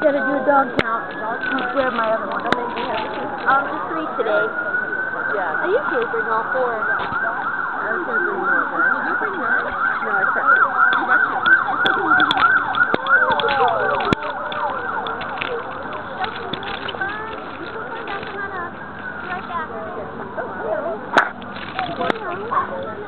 gonna do a dog count. I grab my other one. Um, just three today. Yeah. I usually bring all four. I was going to bring more. Did you bring nine? No, I tried. You